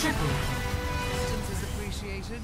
Triple. Distance is appreciated.